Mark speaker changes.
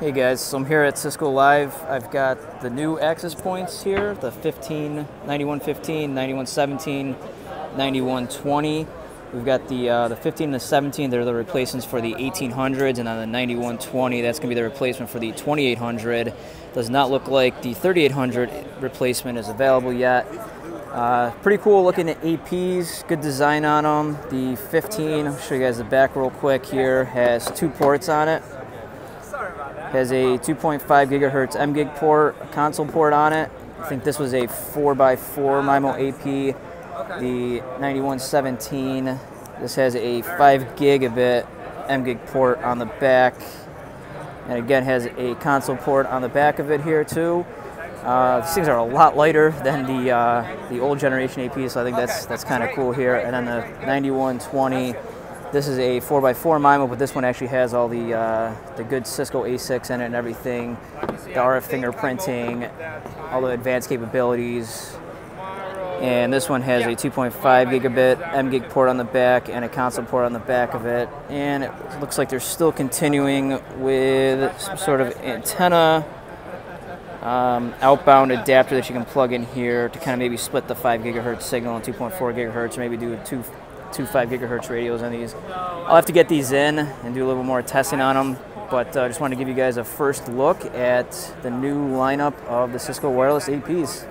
Speaker 1: Hey guys, so I'm here at Cisco Live. I've got the new access points here, the 15, 9115, 9117, 9120. We've got the uh, the 15 and the 17, they're the replacements for the 1800s, and on the 9120, that's going to be the replacement for the 2800. Does not look like the 3800 replacement is available yet. Uh, pretty cool looking at APs, good design on them. The 15, I'll show you guys the back real quick here, has two ports on it has a 2.5 gigahertz MGig port, console port on it. I think this was a 4x4 MIMO AP. The 9117, this has a 5 gigabit MGig port on the back. And again has a console port on the back of it here too. Uh, these things are a lot lighter than the uh, the old generation AP, so I think that's that's kind of cool here. And then the 9120 this is a 4x4 MIMO, but this one actually has all the uh, the good Cisco ASICs in it and everything, the RF fingerprinting, all the advanced capabilities. And this one has a 2.5 gigabit MGig port on the back and a console port on the back of it. And it looks like they're still continuing with some sort of antenna um, outbound adapter that you can plug in here to kind of maybe split the 5 gigahertz signal and 2.4 gigahertz, or maybe do a 2 two 5 gigahertz radios on these. I'll have to get these in and do a little more testing on them, but I uh, just wanted to give you guys a first look at the new lineup of the Cisco wireless APs.